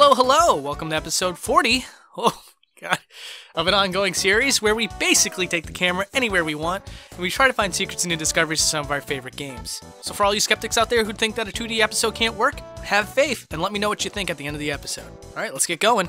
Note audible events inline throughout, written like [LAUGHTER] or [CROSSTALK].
Hello, hello! Welcome to episode 40. [LAUGHS] Oh, God. Of an ongoing series where we basically take the camera anywhere we want and we try to find secrets and new discoveries to some of our favorite games. So, for all you skeptics out there who think that a 2D episode can't work, have faith and let me know what you think at the end of the episode. Alright, let's get going.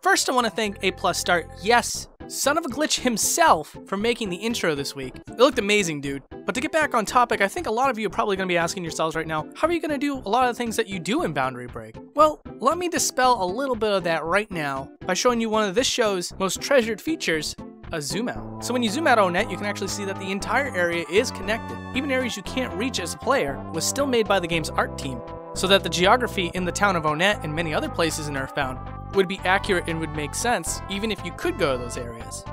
First, I want to thank A Plus Start, yes, son of a glitch himself, for making the intro this week. It looked amazing, dude. But to get back on topic, I think a lot of you are probably going to be asking yourselves right now, how are you going to do a lot of the things that you do in Boundary Break? Well, let me dispel a little bit of that right now by showing you one of this show's most treasured features, a zoom out. So when you zoom out Onett, you can actually see that the entire area is connected. Even areas you can't reach as a player was still made by the game's art team, so that the geography in the town of Onett and many other places in Earthbound would be accurate and would make sense, even if you could go to those areas.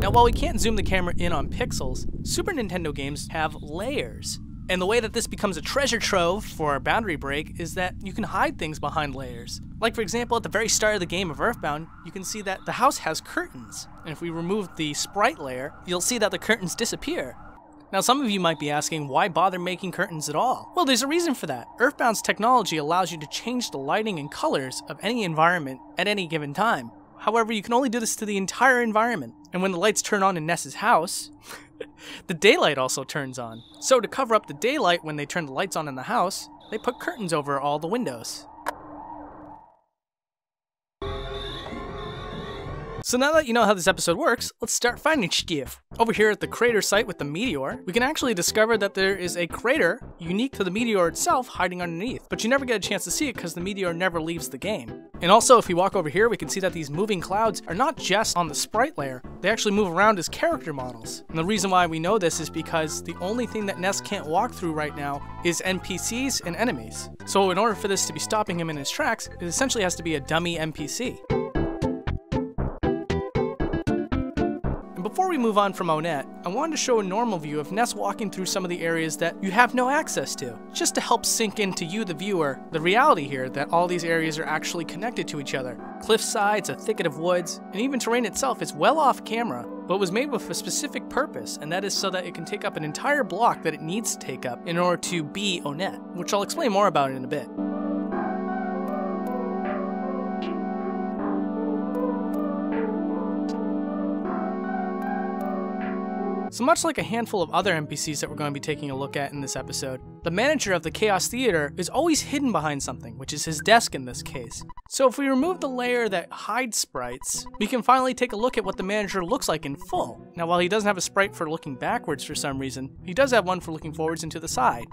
Now, while we can't zoom the camera in on pixels, Super Nintendo games have layers. And the way that this becomes a treasure trove for our Boundary Break is that you can hide things behind layers. Like, for example, at the very start of the game of Earthbound, you can see that the house has curtains. And if we remove the sprite layer, you'll see that the curtains disappear. Now, some of you might be asking, why bother making curtains at all? Well, there's a reason for that. Earthbound's technology allows you to change the lighting and colors of any environment at any given time. However, you can only do this to the entire environment. And when the lights turn on in Ness's house, [LAUGHS] the daylight also turns on. So to cover up the daylight when they turn the lights on in the house, they put curtains over all the windows. So now that you know how this episode works, let's start finding stuff. Over here at the crater site with the meteor, we can actually discover that there is a crater unique to the meteor itself hiding underneath, but you never get a chance to see it because the meteor never leaves the game. And also, if we walk over here, we can see that these moving clouds are not just on the sprite layer, they actually move around as character models. And the reason why we know this is because the only thing that Ness can't walk through right now is NPCs and enemies. So in order for this to be stopping him in his tracks, it essentially has to be a dummy NPC. We move on from Onett, I wanted to show a normal view of Ness walking through some of the areas that you have no access to, just to help sink into you, the viewer, the reality here that all these areas are actually connected to each other. Cliff sides, a thicket of woods, and even terrain itself is well off camera, but was made with a specific purpose, and that is so that it can take up an entire block that it needs to take up in order to be Onett, which I'll explain more about in a bit. So much like a handful of other NPCs that we're going to be taking a look at in this episode, the manager of the Chaos Theater is always hidden behind something, which is his desk in this case. So if we remove the layer that hides sprites, we can finally take a look at what the manager looks like in full. Now while he doesn't have a sprite for looking backwards for some reason, he does have one for looking forwards and to the side.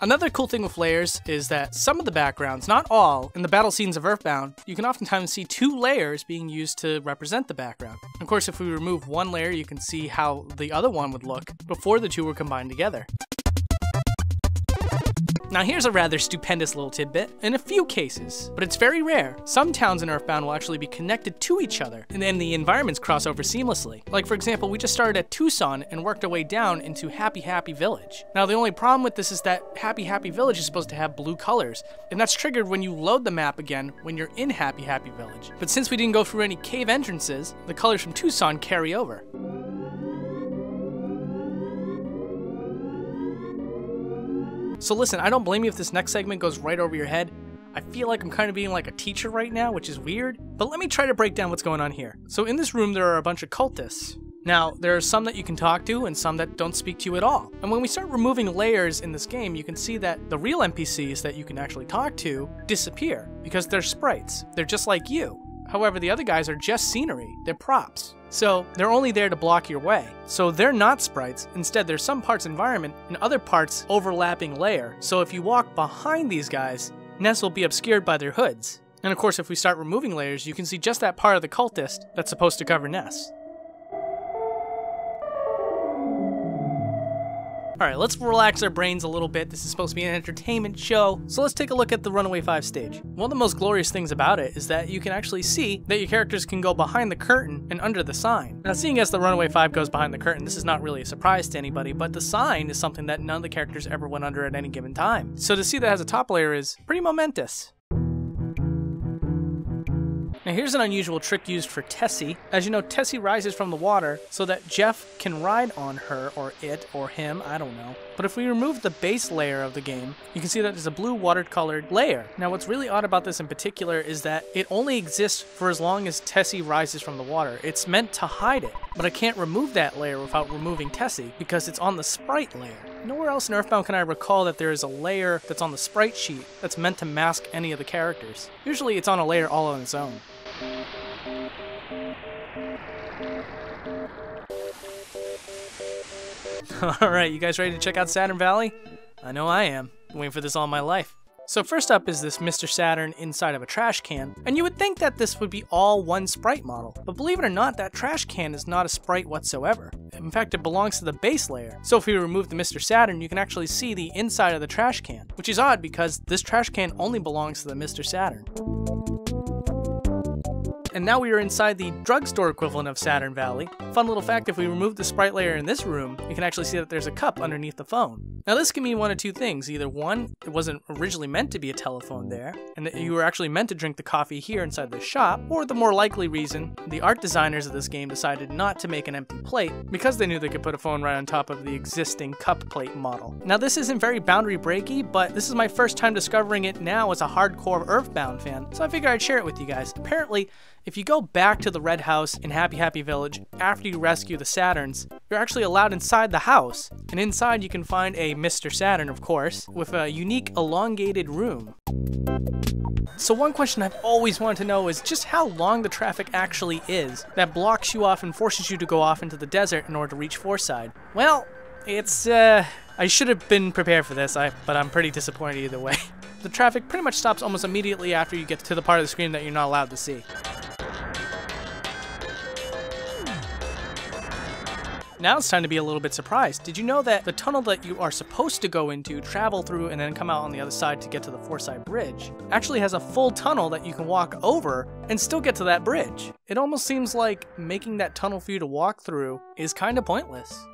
Another cool thing with layers is that some of the backgrounds, not all, in the battle scenes of Earthbound, you can oftentimes see two layers being used to represent the background. Of course, if we remove one layer, you can see how the other one would look before the two were combined together. Now here's a rather stupendous little tidbit. In a few cases, but it's very rare, some towns in Earthbound will actually be connected to each other, and then the environments cross over seamlessly. Like for example, we just started at Twoson and worked our way down into Happy Happy Village. Now the only problem with this is that Happy Happy Village is supposed to have blue colors, and that's triggered when you load the map again when you're in Happy Happy Village. But since we didn't go through any cave entrances, the colors from Twoson carry over. So listen, I don't blame you if this next segment goes right over your head. I feel like I'm kind of being like a teacher right now, which is weird, but let me try to break down what's going on here. So in this room, there are a bunch of cultists. Now, there are some that you can talk to and some that don't speak to you at all. And when we start removing layers in this game, you can see that the real NPCs that you can actually talk to disappear because they're sprites. They're just like you. However, the other guys are just scenery, they're props. So they're only there to block your way. So they're not sprites, instead there's some parts environment and other parts overlapping layer. So if you walk behind these guys, Ness will be obscured by their hoods. And of course if we start removing layers, you can see just that part of the cultist that's supposed to cover Ness. Alright, let's relax our brains a little bit. This is supposed to be an entertainment show, so let's take a look at the Runaway 5 stage. One of the most glorious things about it is that you can actually see that your characters can go behind the curtain and under the sign. Now, seeing as the Runaway 5 goes behind the curtain, this is not really a surprise to anybody, but the sign is something that none of the characters ever went under at any given time. So to see that as a top layer is pretty momentous. Now here's an unusual trick used for Tessie. As you know, Tessie rises from the water so that Jeff can ride on her or it or him, I don't know. But if we remove the base layer of the game, you can see that there's a blue watercolored layer. Now what's really odd about this in particular is that it only exists for as long as Tessie rises from the water. It's meant to hide it, but I can't remove that layer without removing Tessie because it's on the sprite layer. Nowhere else in Earthbound can I recall that there is a layer that's on the sprite sheet that's meant to mask any of the characters. Usually it's on a layer all on its own. [LAUGHS] Alright, you guys ready to check out Saturn Valley? I know I am. Waiting for this all my life. So first up is this Mr. Saturn inside of a trash can, and you would think that this would be all one sprite model, but believe it or not, that trash can is not a sprite whatsoever. In fact, it belongs to the base layer. So if we remove the Mr. Saturn, you can actually see the inside of the trash can, which is odd because this trash can only belongs to the Mr. Saturn. And now we are inside the drugstore equivalent of Saturn Valley. Fun little fact, if we remove the sprite layer in this room, you can actually see that there's a cup underneath the phone. Now this can mean one of two things. Either one, it wasn't originally meant to be a telephone there, and that you were actually meant to drink the coffee here inside the shop, or the more likely reason, the art designers of this game decided not to make an empty plate because they knew they could put a phone right on top of the existing cup plate model. Now this isn't very boundary breaky, but this is my first time discovering it now as a hardcore Earthbound fan, so I figured I'd share it with you guys. Apparently, if you go back to the Red House in Happy Happy Village after you rescue the Saturns, you're actually allowed inside the house. And inside you can find a Mr. Saturn, of course, with a unique elongated room. So one question I've always wanted to know is just how long the traffic actually is that blocks you off and forces you to go off into the desert in order to reach Fourside. Well, it's, uh, I should have been prepared for this, I, but I'm pretty disappointed either way. [LAUGHS] The traffic pretty much stops almost immediately after you get to the part of the screen that you're not allowed to see. Now it's time to be a little bit surprised. Did you know that the tunnel that you are supposed to go into, travel through, and then come out on the other side to get to the Fourside Bridge, actually has a full tunnel that you can walk over and still get to that bridge? It almost seems like making that tunnel for you to walk through is kind of pointless.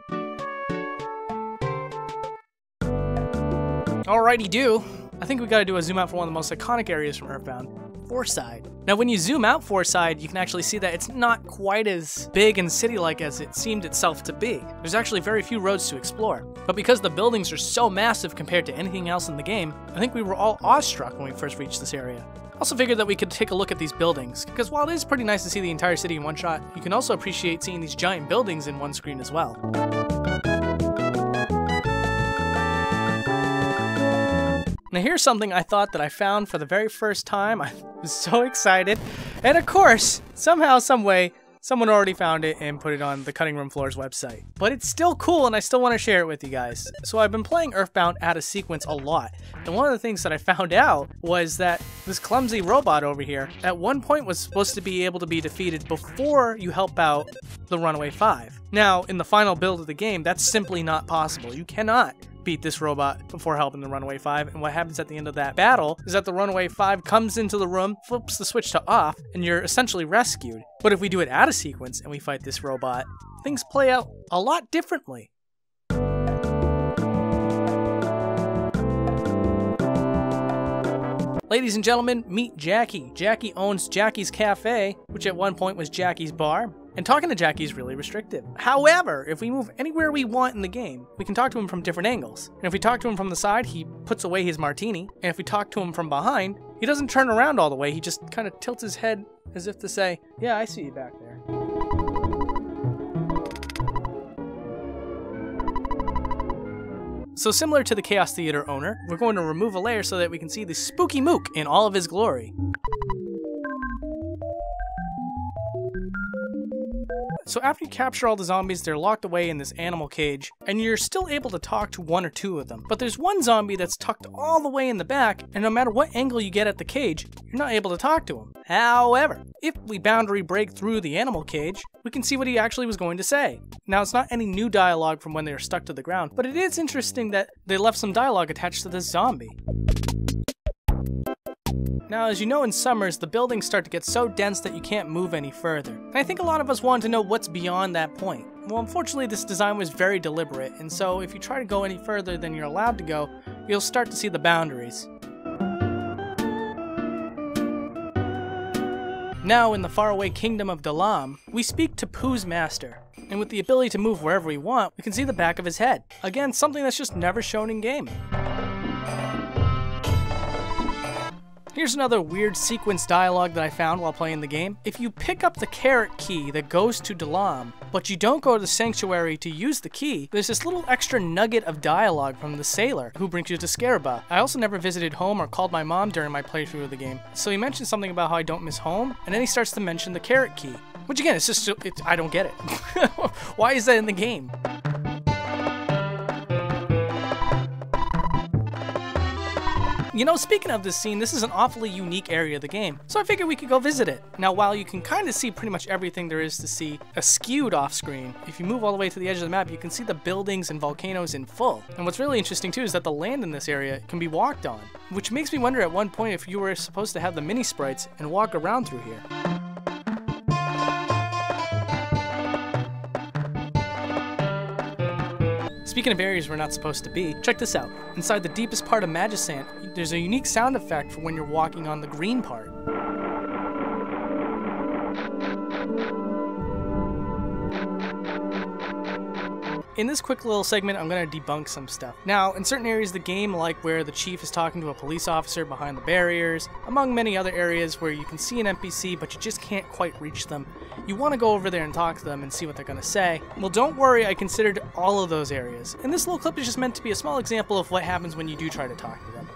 Alrighty do. I think we gotta do a zoom out for one of the most iconic areas from Earthbound, Fourside. Now when you zoom out Fourside, you can actually see that it's not quite as big and city-like as it seemed itself to be. There's actually very few roads to explore. But because the buildings are so massive compared to anything else in the game, I think we were all awestruck when we first reached this area. Also figured that we could take a look at these buildings, because while it is pretty nice to see the entire city in one shot, you can also appreciate seeing these giant buildings in one screen as well. Now here's something I thought that I found for the very first time. I was so excited. And of course, somehow, someway, someone already found it and put it on the Cutting Room Floors website. But it's still cool and I still want to share it with you guys. So I've been playing Earthbound out of sequence a lot. And one of the things that I found out was that this clumsy robot over here at one point was supposed to be able to be defeated before you help out the Runaway 5. Now, in the final build of the game, that's simply not possible. You cannot beat this robot before helping the Runaway 5. And what happens at the end of that battle is that the Runaway 5 comes into the room, flips the switch to off, and you're essentially rescued. But if we do it out of sequence and we fight this robot, things play out a lot differently. Ladies and gentlemen, meet Jackie. Jackie owns Jackie's Cafe, which at one point was Jackie's bar. And talking to Jackie is really restrictive. However, if we move anywhere we want in the game, we can talk to him from different angles. And if we talk to him from the side, he puts away his martini. And if we talk to him from behind, he doesn't turn around all the way. He just kind of tilts his head as if to say, Yeah, I see you back there. So similar to the Chaos Theater owner, we're going to remove a layer so that we can see the spooky mook in all of his glory. So after you capture all the zombies, they're locked away in this animal cage, and you're still able to talk to one or two of them. But there's one zombie that's tucked all the way in the back, and no matter what angle you get at the cage, you're not able to talk to him. However, if we boundary break through the animal cage, we can see what he actually was going to say. Now, it's not any new dialogue from when they were stuck to the ground, but it is interesting that they left some dialogue attached to this zombie. Now, as you know in Summers, the buildings start to get so dense that you can't move any further. And I think a lot of us want to know what's beyond that point. Well, unfortunately, this design was very deliberate, and so if you try to go any further than you're allowed to go, you'll start to see the boundaries. Now, in the faraway kingdom of Dalam, we speak to Poo's master, and with the ability to move wherever we want, we can see the back of his head. Again, something that's just never shown in game. Here's another weird sequence dialogue that I found while playing the game. If you pick up the carrot key that goes to Dalam, but you don't go to the sanctuary to use the key, there's this little extra nugget of dialogue from the sailor who brings you to Scaraba. I also never visited home or called my mom during my playthrough of the game, so he mentions something about how I don't miss home, and then he starts to mention the carrot key. Which again, it's just, it, I don't get it. [LAUGHS] Why is that in the game? You know, speaking of this scene, this is an awfully unique area of the game, so I figured we could go visit it. Now, while you can kind of see pretty much everything there is to see askewed off screen, if you move all the way to the edge of the map, you can see the buildings and volcanoes in full. And what's really interesting too is that the land in this area can be walked on, which makes me wonder at one point if you were supposed to have the mini sprites and walk around through here. Speaking of areas we're not supposed to be, check this out. Inside the deepest part of Magicant, there's a unique sound effect for when you're walking on the green part. In this quick little segment, I'm going to debunk some stuff. Now, in certain areas of the game, like where the chief is talking to a police officer behind the barriers, among many other areas where you can see an NPC but you just can't quite reach them, you want to go over there and talk to them and see what they're going to say. Well, don't worry, I considered all of those areas. And this little clip is just meant to be a small example of what happens when you do try to talk to them.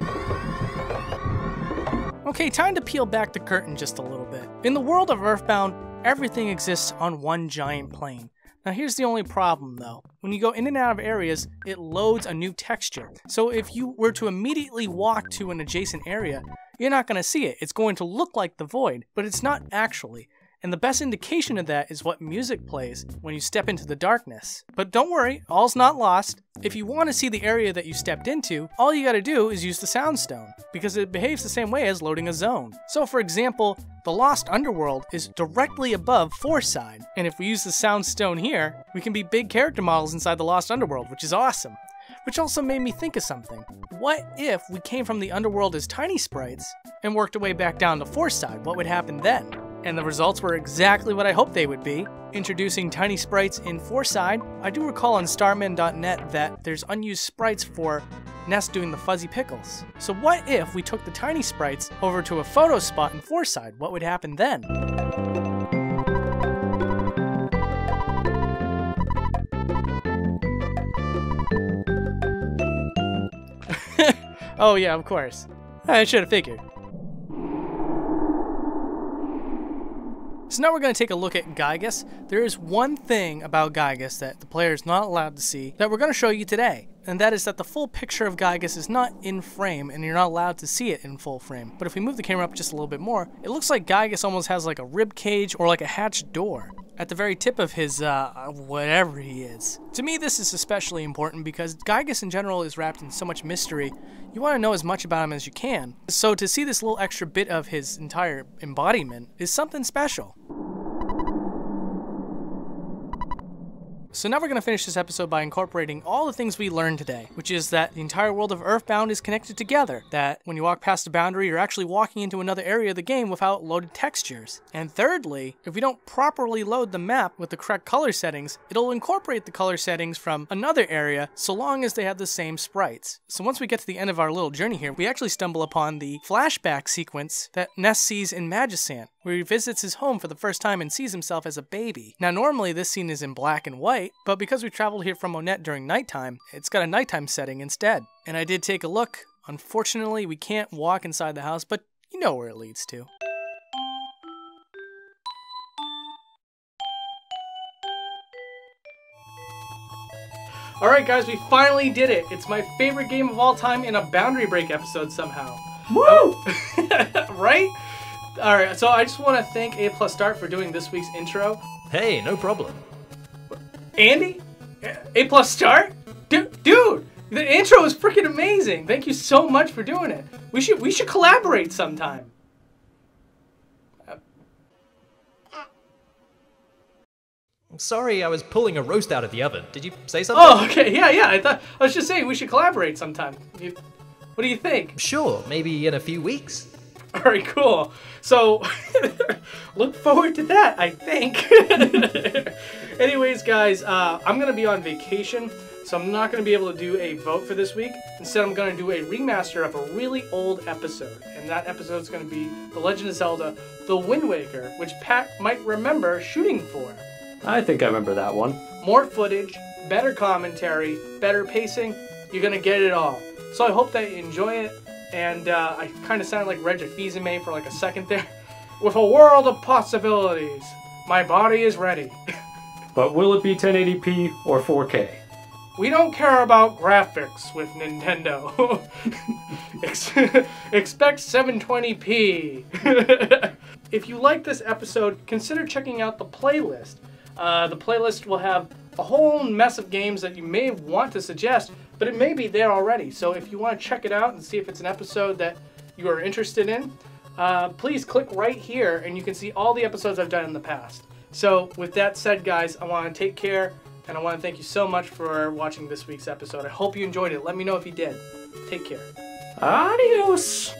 Okay, time to peel back the curtain just a little bit. In the world of Earthbound, everything exists on one giant plane. Now here's the only problem though. When you go in and out of areas, it loads a new texture. So if you were to immediately walk to an adjacent area, you're not going to see it. It's going to look like the void, but it's not actually. And the best indication of that is what music plays when you step into the darkness. But don't worry, all's not lost. If you want to see the area that you stepped into, all you gotta do is use the Soundstone, because it behaves the same way as loading a zone. So for example, the Lost Underworld is directly above Fourside, and if we use the Soundstone here, we can be big character models inside the Lost Underworld, which is awesome. Which also made me think of something. What if we came from the underworld as tiny sprites and worked our way back down to Fourside? What would happen then? And the results were exactly what I hoped they would be. Introducing tiny sprites in Fourside, I do recall on starmen.net that there's unused sprites for Ness doing the fuzzy pickles. So what if we took the tiny sprites over to a photo spot in Fourside? What would happen then? [LAUGHS] oh yeah, of course. I should have figured. So now we're going to take a look at Giygas. There is one thing about Giygas that the player is not allowed to see that we're going to show you today and that is that the full picture of Giygas is not in frame, and you're not allowed to see it in full frame. But if we move the camera up just a little bit more, it looks like Giygas almost has like a rib cage or like a hatch door at the very tip of his, uh, whatever he is. To me, this is especially important because Giygas in general is wrapped in so much mystery. You want to know as much about him as you can. So to see this little extra bit of his entire embodiment is something special. So now we're going to finish this episode by incorporating all the things we learned today, which is that the entire world of Earthbound is connected together, that when you walk past a boundary, you're actually walking into another area of the game without loaded textures. And thirdly, if we don't properly load the map with the correct color settings, it'll incorporate the color settings from another area so long as they have the same sprites. So once we get to the end of our little journey here, we actually stumble upon the flashback sequence that Ness sees in Magicant, where he visits his home for the first time and sees himself as a baby. Now normally this scene is in black and white, but because we traveled here from Onett during nighttime, it's got a nighttime setting instead. And I did take a look. Unfortunately, we can't walk inside the house, but you know where it leads to. Alright guys, we finally did it! It's my favorite game of all time in a Boundary Break episode somehow. Woo! [LAUGHS] right? Alright, so I just want to thank A Plus Start for doing this week's intro. Hey, no problem. Andy? A plus start? Dude, dude, the intro is freaking amazing. Thank you so much for doing it. We should we should collaborate sometime. I'm sorry I was pulling a roast out of the oven. Did you say something? Oh, okay. Yeah, yeah. I thought I was just saying we should collaborate sometime. You, what do you think? Sure, maybe in a few weeks. All right, cool. So [LAUGHS] look forward to that, I think. [LAUGHS] Anyways, guys, uh, I'm going to be on vacation, so I'm not going to be able to do a vote for this week. Instead, I'm going to do a remaster of a really old episode, and that episode is going to be The Legend of Zelda The Wind Waker, which Pat might remember shooting for. I think I remember that one. More footage, better commentary, better pacing. You're going to get it all. So I hope that you enjoy it. And uh, I kind of sounded like Reg Fils-Aimé for like a second there. [LAUGHS] With a world of possibilities, my body is ready. [LAUGHS] But will it be 1080p or 4K? We don't care about graphics with Nintendo. [LAUGHS] Ex- expect 720p. if you like this episode, consider checking out the playlist. Uh, the playlist will have a whole mess of games that you may want to suggest, but it may be there already. So if you want to check it out and see if it's an episode that you are interested in, uh, please click right here and you can see all the episodes I've done in the past. So, with that said, guys, I want to take care and I want to thank you so much for watching this week's episode. I hope you enjoyed it. Let me know if you did. Take care. Adios!